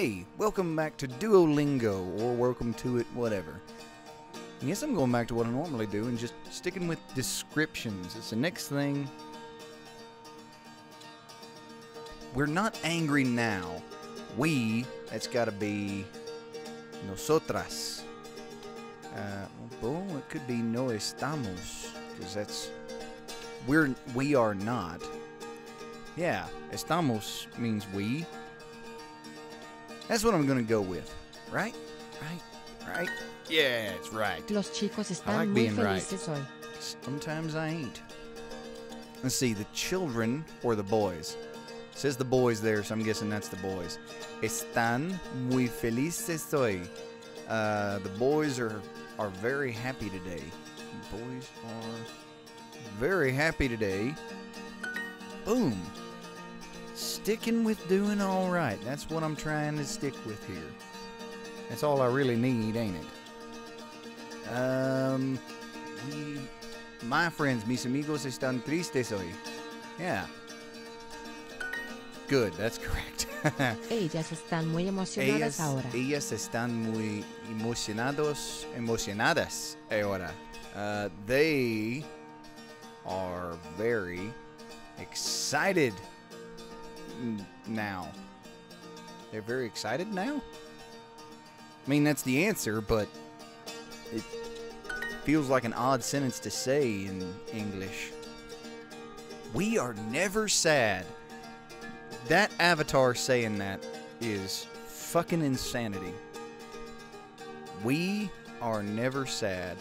Hey, welcome back to Duolingo, or welcome to it, whatever. Yes, I'm going back to what I normally do and just sticking with descriptions. It's the next thing. We're not angry now. We, that's got to be nosotras. Uh, it could be no estamos, because that's we're we are not. Yeah, estamos means we. That's what I'm gonna go with. Right? Right? Right? Yeah, it's right. Los chicos están like muy being right. hoy. Sometimes I ain't. Let's see, the children or the boys. It says the boys there, so I'm guessing that's the boys. Están muy felices hoy. Uh, the boys are are very happy today. The Boys are very happy today. Boom. Sticking with doing all right. That's what I'm trying to stick with here. That's all I really need, ain't it? Um, we, my friends, mis amigos están tristes hoy. Yeah. Good, that's correct. Ellas están muy emocionadas ellas, ahora. ellas están muy emocionados, emocionadas ahora. Uh, they are very excited now. They're very excited now? I mean, that's the answer, but it feels like an odd sentence to say in English. We are never sad. That avatar saying that is fucking insanity. We are never sad.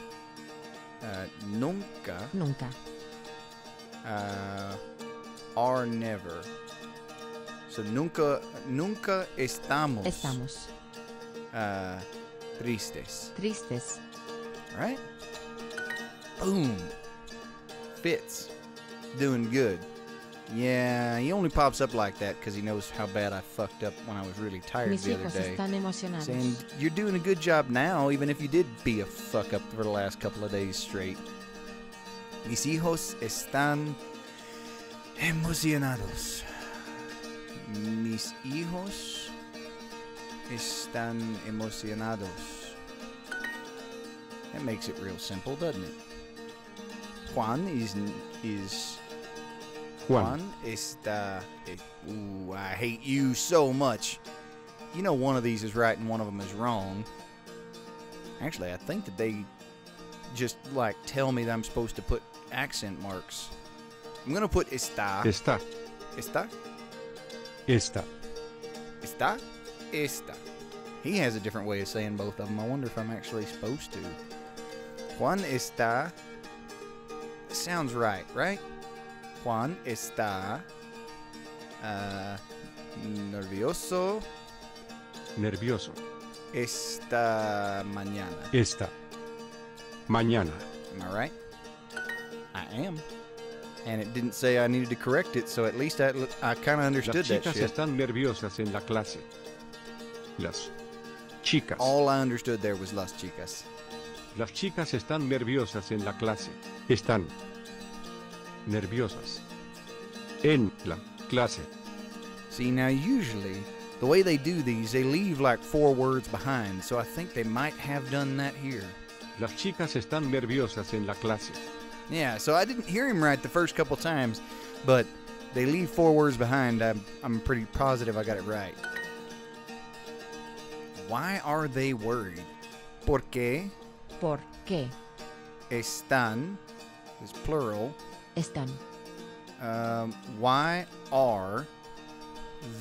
Uh, nunca Nunca. uh, are never. So nunca, nunca estamos, Estamos uh, tristes, tristes. right? Boom. Fits. Doing good. Yeah, he only pops up like that because he knows how bad I fucked up when I was really tired Mis the other day. están emocionados. Saying you're doing a good job now, even if you did be a fuck up for the last couple of days straight. Mis hijos están emocionados. Mis hijos están emocionados. That makes it real simple, doesn't it? Juan is is Juan. Juan está. eh, Ooh, I hate you so much. You know, one of these is right and one of them is wrong. Actually, I think that they just like tell me that I'm supposed to put accent marks. I'm gonna put está. Está. Está. Esta. Está. Está. He has a different way of saying both of them. I wonder if I'm actually supposed to. Juan está. Sounds right, right? Juan está. Uh, nervioso Nervioso. esta mañana. Esta. Mañana. Am I right? I am. And it didn't say I needed to correct it, so at least I, I kind of understood Las that chicas shit. están nerviosas en la clase. Las chicas. All I understood there was las chicas. Las chicas están nerviosas en la clase. Están nerviosas en la clase. See, now usually the way they do these, they leave like four words behind, so I think they might have done that here. Las chicas están nerviosas en la clase. Yeah, so I didn't hear him right the first couple times, but they leave four words behind. I'm, I'm pretty positive I got it right. Why are they worried? Porque ¿Por qué están is plural. están? Um, why are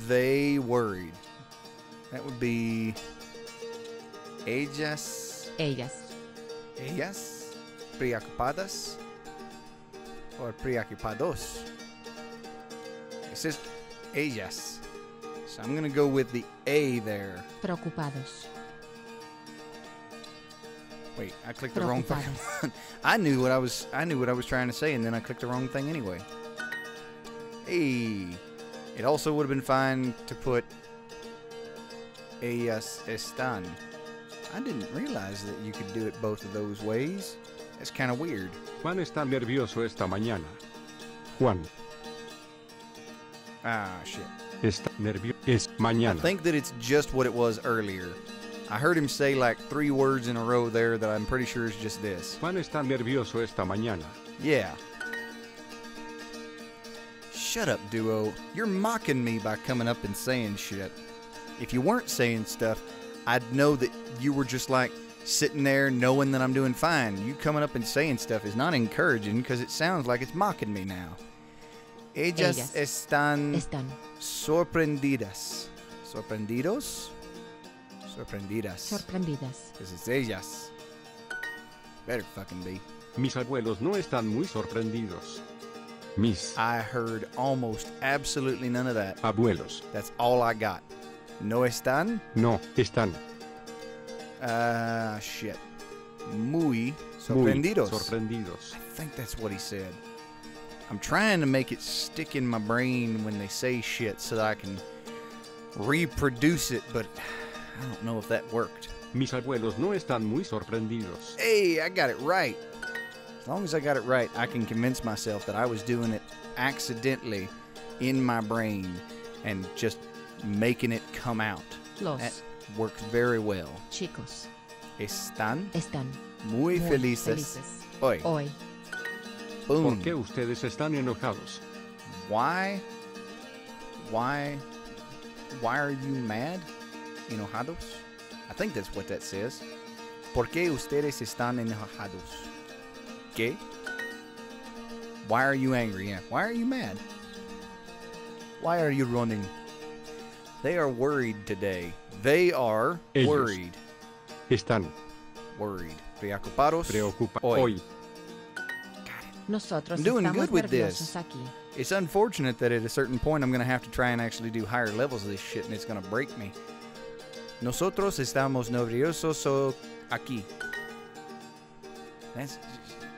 they worried? That would be ellas, Ellas. ellas preocupadas or preocupados. It says ellas, so I'm gonna go with the a there. Preocupados. Wait, I clicked the wrong one. I knew what I was. I knew what I was trying to say, and then I clicked the wrong thing anyway. Hey, it also would have been fine to put ellas están. I didn't realize that you could do it both of those ways. That's kind of weird. Juan está nervioso esta mañana. Juan. Ah, shit. Está nervioso. Es I mañana. think that it's just what it was earlier. I heard him say like three words in a row there that I'm pretty sure is just this. Juan está nervioso esta mañana. Yeah. Shut up, duo. You're mocking me by coming up and saying shit. If you weren't saying stuff, I'd know that you were just like sitting there knowing that I'm doing fine. You coming up and saying stuff is not encouraging because it sounds like it's mocking me now. Ellas, Ellas. están Están sorprendidas. ¿Sorprendidos? Sorprendidas. sorprendidas. Because it's ellas. Better fucking be. Mis abuelos no están muy sorprendidos. Mis I heard almost absolutely none of that. abuelos That's all I got. No están? no están Uh, shit. Muy muy sorprendidos. sorprendidos. I think that's what he said. I'm trying to make it stick in my brain when they say shit so that I can reproduce it, but I don't know if that worked. Mis abuelos no están muy sorprendidos. Hey, I got it right. As long as I got it right, I can convince myself that I was doing it accidentally in my brain and just making it come out. Los eh, That works very well. chicos Están están muy, muy felices, hoy. hoy. ¿Por qué ustedes están enojados? Why? Why? Why are you mad? Enojados? I think that's what that says. ¿Por qué ustedes están enojados? ¿Qué? Why are you angry? Yeah. Why are you mad? Why are you running? They are worried today. They are Ellos. worried. Están Worried. Preocupados. preocupados Hoy. hoy. Nosotros I'm doing good with this. aquí. It's unfortunate that at a certain point I'm going to have to try and actually do higher levels of this shit and it's going to break me. Nosotros estamos nerviosos aquí. That's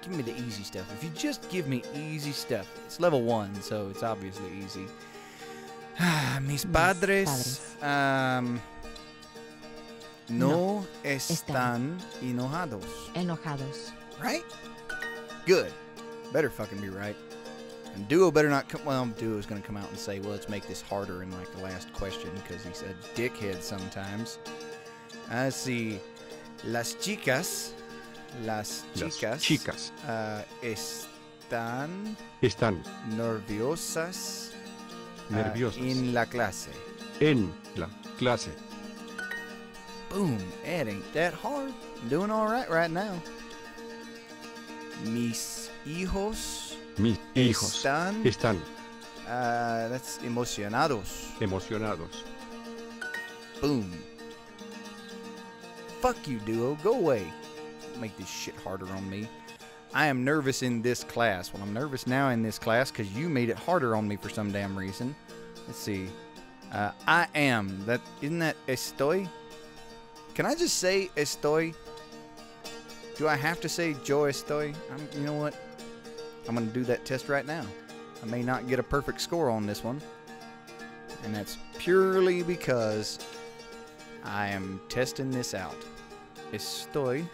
give me the easy stuff. If you just give me easy stuff. It's level 1, so it's obviously easy. Mis padres um, no están enojados. Enojados. Right? Good. Better fucking be right. And Duo better not come. Well, Duo's gonna come out and say, "Well, let's make this harder." In like the last question, because he said "dickhead" sometimes. I see. Las chicas, las Las chicas, chicas uh, están están nerviosas uh, nerviosas en la clase. en la clase. Boom! It ain't that hard. I'm doing all right right now. Mis hijos Mis hijos están están uh, that's emocionados. emocionados. Boom. Fuck you, duo. Go away. Make this shit harder on me. I am nervous in this class. Well, I'm nervous now in this class because you made it harder on me for some damn reason. Let's see. Uh, I am. That isn't that estoy? Can I just say estoy? Do I have to say yo estoy? I'm, you know what? I'm gonna do that test right now. I may not get a perfect score on this one, and that's purely because I am testing this out. Estoy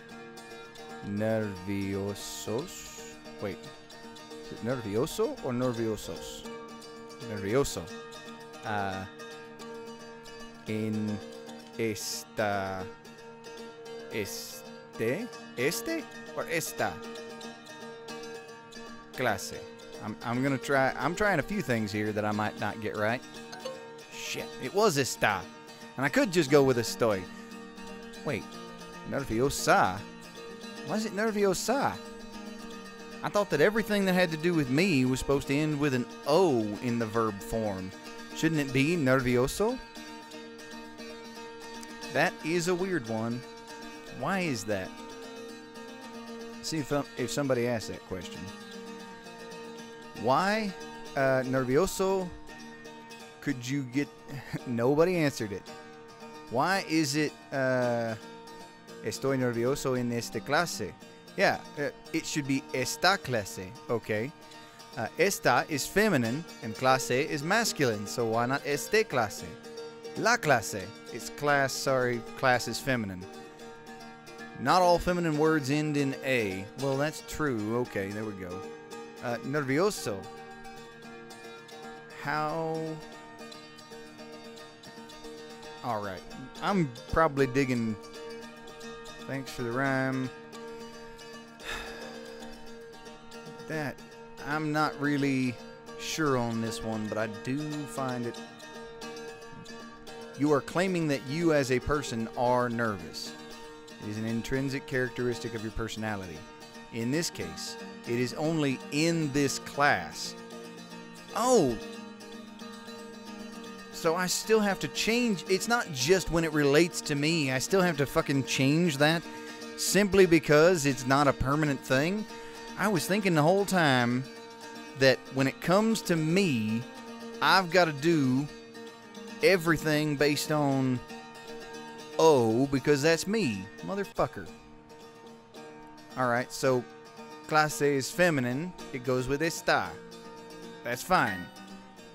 nerviosos. Wait, nervioso or nerviosos? Nervioso. Uh, en esta. Este. Este or esta clase. I'm, I'm gonna try. I'm trying a few things here that I might not get right. Shit, it was esta, and I could just go with estoy. Wait, nerviosa. Why is it nerviosa? I thought that everything that had to do with me was supposed to end with an O in the verb form. Shouldn't it be nervioso? That is a weird one. Why is that? See if, if somebody asks that question. Why, uh, nervioso, could you get. Nobody answered it. Why is it, uh, estoy nervioso en esta clase? Yeah, uh, it should be esta clase, okay? Uh, esta is feminine and clase is masculine, so why not este clase? La clase. It's class, sorry, class is feminine. Not all feminine words end in A. Well, that's true. Okay, there we go. Uh, nervioso. How All right. I'm probably digging. Thanks for the rhyme. That I'm not really sure on this one, but I do find it. You are claiming that you as a person are nervous. It is an intrinsic characteristic of your personality. In this case, it is only in this class. Oh, so I still have to change. It's not just when it relates to me. I still have to fucking change that simply because it's not a permanent thing. I was thinking the whole time that when it comes to me, I've got to do everything based on O because that's me, motherfucker. All right, so clase is feminine. It goes with está. That's fine.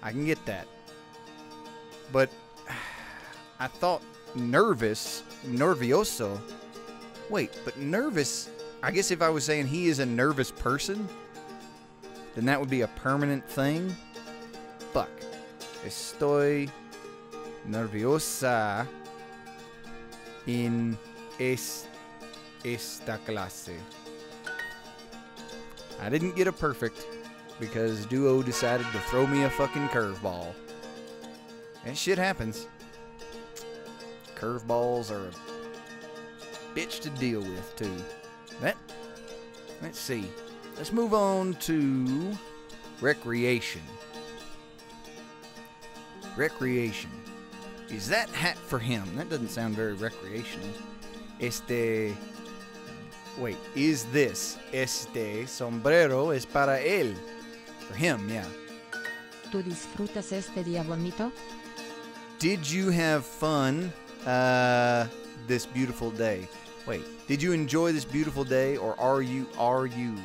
I can get that. But I thought nervous, nervioso. Wait, but nervous. I guess if I was saying he is a nervous person, then that would be a permanent thing. Fuck. Estoy nerviosa in es, esta clase. I didn't get a perfect because Duo decided to throw me a fucking curveball. And shit happens. Curveballs are a bitch to deal with, too. That, let's see. Let's move on to recreation. Recreation. Is that hat for him? That doesn't sound very recreational. Este. Wait, is this? Este sombrero es para él. For him, yeah. ¿Tú disfrutas este día bonito? Did you have fun uh, this beautiful day? Wait, did you enjoy this beautiful day, or are you are you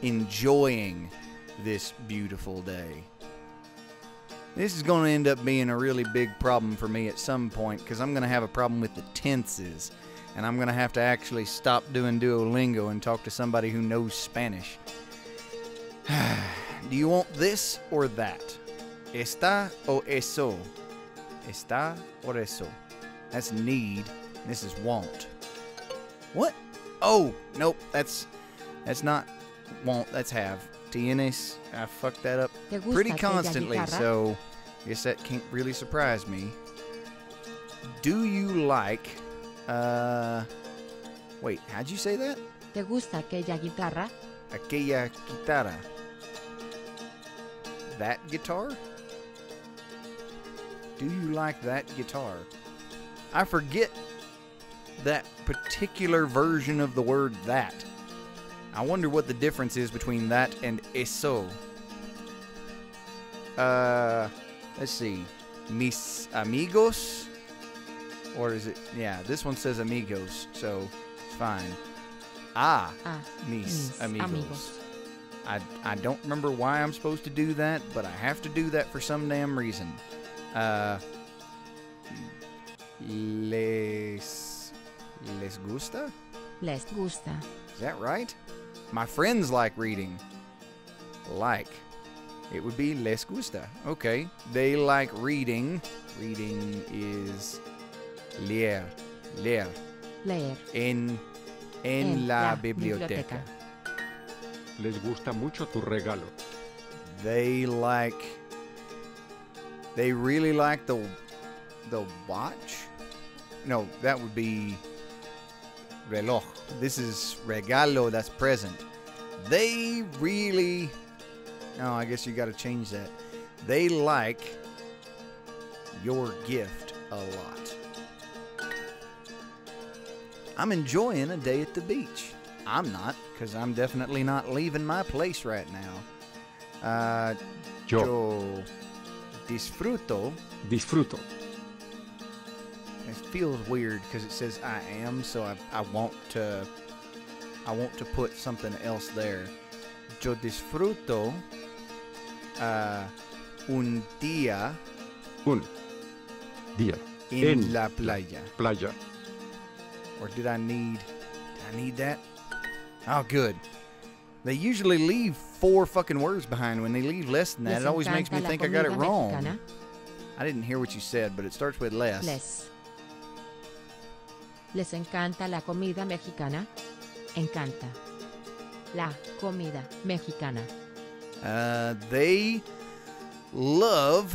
enjoying this beautiful day? This is going to end up being a really big problem for me at some point because I'm going to have a problem with the tenses, and I'm going to have to actually stop doing Duolingo and talk to somebody who knows Spanish. Do you want this or that? Está o eso? Está or eso? That's need. This is want. What? Oh, nope. That's that's not want. That's have. Tienes. I fucked that up pretty constantly, so guess that can't really surprise me. Do you like? Uh, wait. How'd you say that? ¿Te gusta aquella guitarra? Aquella guitarra. That guitar? Do you like that guitar? I forget that particular version of the word that. I wonder what the difference is between that and eso. Uh, let's see. Mis amigos? Or is it? Yeah, this one says amigos, so it's fine. Ah, Ah, mis, mis amigos. amigos. I, I don't remember why I'm supposed to do that, but I have to do that for some damn reason. Uh, les les gusta? les gusta. Is that right? My friends like reading. Like. It would be les gusta. Okay. They like reading. Reading is leer. Leer. Leer. En, en, En la, la biblioteca. biblioteca. Les gusta mucho tu regalo. They like. They really like the the watch. No, that would be reloj. This is regalo. That's present. They really. No, I guess you got to change that. They like your gift a lot. I'm enjoying a day at the beach. I'm not, because I'm definitely not leaving my place right now. Uh, Yo yo disfruto. disfruto. It feels weird because it says I am, so I, I want to I want to put something else there. Yo disfruto uh, un día Un día. en, En la playa. Playa. Or did I need did I need that? Oh good. They usually leave four fucking words behind when they leave less than that. ¿Les It always makes me think I got it wrong. mexicana? I didn't hear what you said, but it starts with les. Les. ¿Les encanta la comida mexicana? Encanta. La comida mexicana. Uh, they love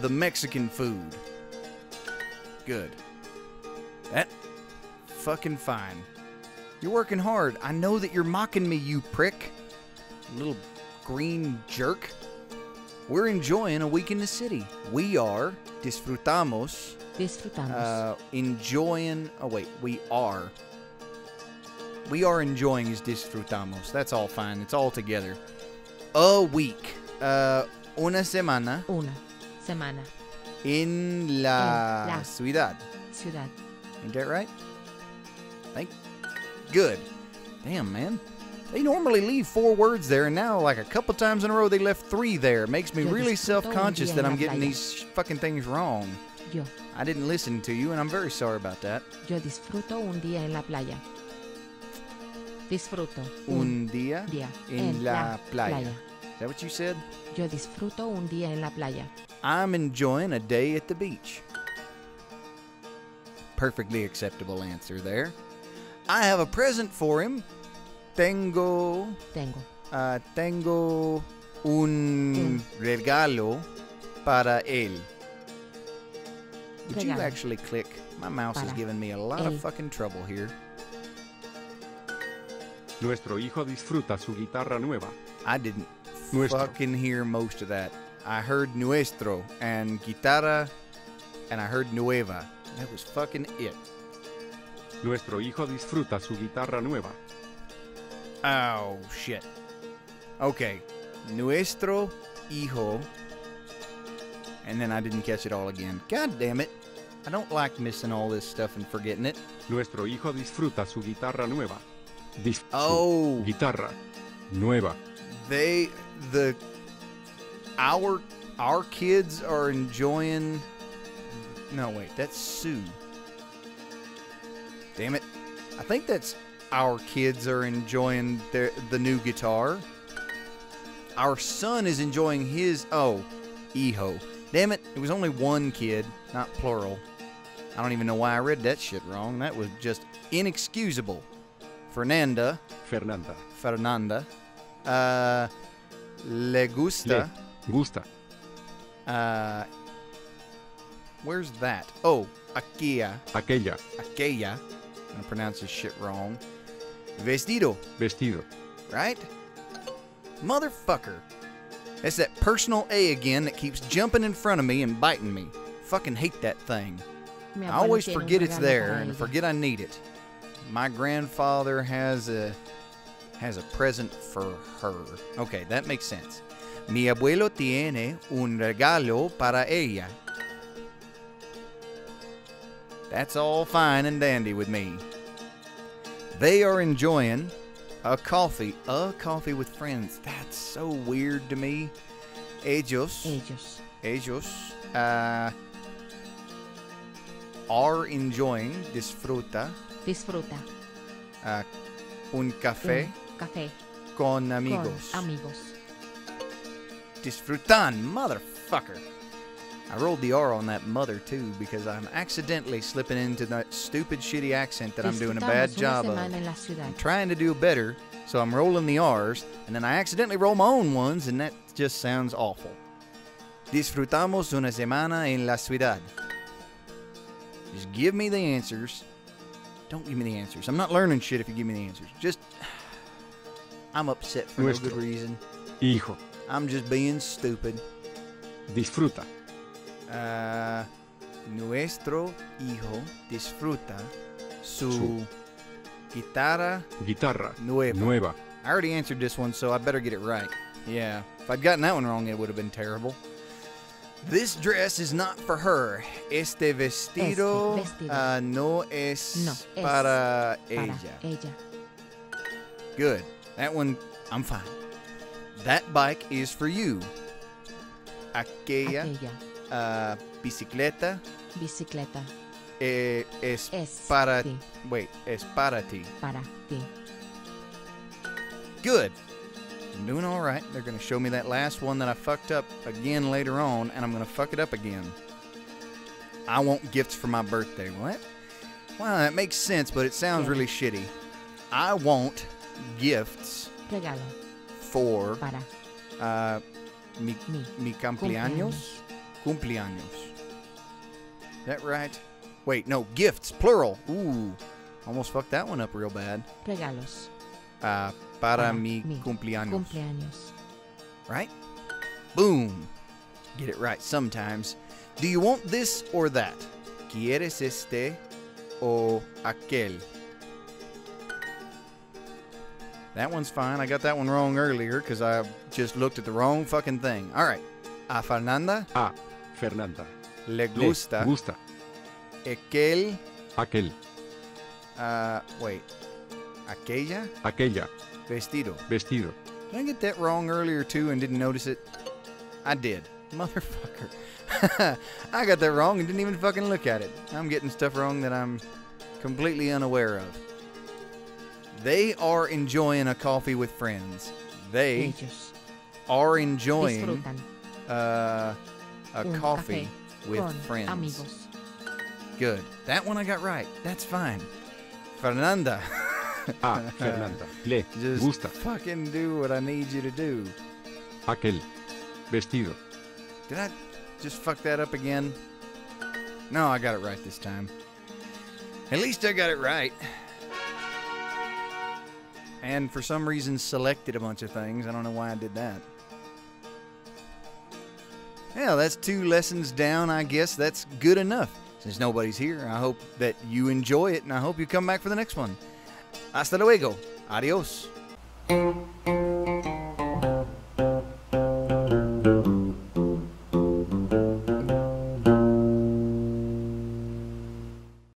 the Mexican food. Good. That fucking fine. You're working hard. I know that you're mocking me, you prick. Little green jerk. We're enjoying a week in the city. We are disfrutamos Disfrutamos. uh, enjoying. Oh wait, we are. We are enjoying is disfrutamos. That's all fine. It's all together. A week. Uh, una semana Una semana. In la, En la. ciudad. Ciudad. Ain't that right? Thank. Good. Damn, man. They normally leave four words there, and now, like a couple times in a row, they left three there. It makes me really self-conscious that I'm getting these fucking things wrong. Yo. I didn't listen to you, and I'm very sorry about that. Yo disfruto un día en la playa. Disfruto Un día día en la playa. Is that what you said? Yo disfruto un día en la playa. I'm enjoying a day at the beach. Perfectly acceptable answer there. I have a present for him. Tengo, Tengo. uh, tengo un regalo para él. Would you actually click? My mouse is giving me a lot él. of fucking trouble here. Nuestro hijo disfruta su guitarra nueva. I didn't Nuestro. fucking hear most of that. I heard nuestro and guitarra, and I heard nueva. That was fucking it. Nuestro hijo disfruta su guitarra nueva. Oh shit. Okay, nuestro hijo, and then I didn't catch it all again. God damn it! I don't like missing all this stuff and forgetting it. Nuestro hijo disfruta su guitarra nueva. Dis- Oh, guitarra nueva. they the our our kids are enjoying no wait that's sue damn it i think that's our kids are enjoying their the new guitar our son is enjoying his oh eho damn it it was only one kid not plural i don't even know why i read that shit wrong that was just inexcusable fernanda Fernanda. Fernanda. Uh, le gusta. Gusta. Uh, where's that? Oh, aquella. Aquella. Aquella. I'm gonna pronounce this shit wrong. Vestido, Vestido. right? Motherfucker. It's that personal A again that keeps jumping in front of me and biting me. Fucking hate that thing. I always forget it's there and forget I need it. My grandfather has a has a present for her. Okay, that makes sense. Mi abuelo tiene un regalo para ella. That's all fine and dandy with me. They are enjoying a coffee, a coffee with friends. That's so weird to me. Ellos Ellos. ellos uh, are enjoying, disfruta, Disfruta. uh, un café Un café. con Con amigos. amigos. Disfrutan, motherfucker. I rolled the R on that mother too because I'm accidentally slipping into that stupid shitty accent that I'm doing a bad job of. semana en la ciudad. I'm trying to do better, so I'm rolling the R's, and then I accidentally roll my own ones, and that just sounds awful. Disfrutamos una semana en la ciudad. Just give me the answers. Don't give me the answers. I'm not learning shit if you give me the answers. Just, I'm upset for no good reason. Hijo. I'm just being stupid. Disfruta. Uh, nuestro hijo disfruta su, Su. guitarra Guitarra nueva. nueva. I already answered this one, so I better get it right. Yeah, if I'd gotten that one wrong, it would have been terrible. This dress is not for her. Este vestido, Este vestido. uh, no es No es para Para ella. ella. Good. That one, I'm fine. That bike is for you. Aquella Aquella. Uh, bicicleta Bicicleta. eh, es Es para ti. wait, es para ti. Para ti. Good. I'm doing all right. They're going to show me that last one that I fucked up again later on, and I'm going to fuck it up again. I want gifts for my birthday. What? Wow, that makes sense, but it sounds Yeah. really shitty. I want gifts Regalo. for Para. uh, mi, Mi. mi cumpleaños. Cumpleaños. Is that right? Wait, no, gifts, plural. Ooh, almost fucked that one up real bad. Regalos. Uh, para Para mi mi cumpleaños. Cumpleaños. right? Boom. Get it right sometimes. Do you want this or that? ¿Quieres este o aquel? That one's fine. I got that one wrong earlier because I just looked at the wrong fucking thing. All right. A Fernanda A. Fernanda. le gusta. Le gusta gusta. aquel. Aquel. Uh, wait. Aquella Aquella. vestido. Vestido. Did I get that wrong earlier too and didn't notice it? I did. Motherfucker. I got that wrong and didn't even fucking look at it. I'm getting stuff wrong that I'm completely unaware of. They are enjoying a coffee with friends. They Ellos. are enjoying Disfrutan. uh, a un coffee with friends. amigos. Good. That one I got right. That's fine. Fernanda. A. Ah, Fernanda. Le Just gusta. fucking do what I need you to do. Aquel. Vestido. Did I just fuck that up again? No, I got it right this time. At least I got it right. And for some reason selected a bunch of things. I don't know why I did that. Yeah, that's two lessons down. I guess that's good enough. Since nobody's here, I hope that you enjoy it and I hope you come back for the next one. Hasta luego. Adios.